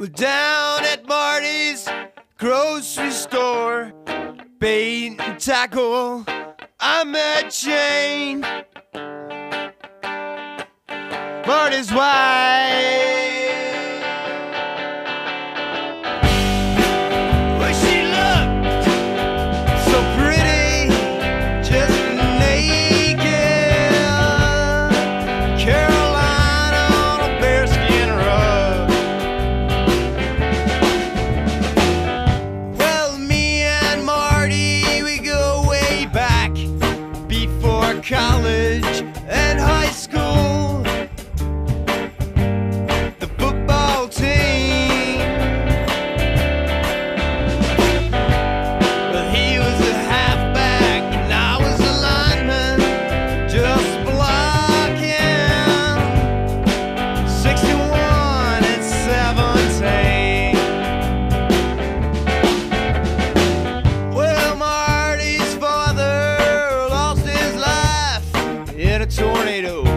We're down at Marty's grocery store, bait and tackle. I'm met Jane. Marty's wife. tornado.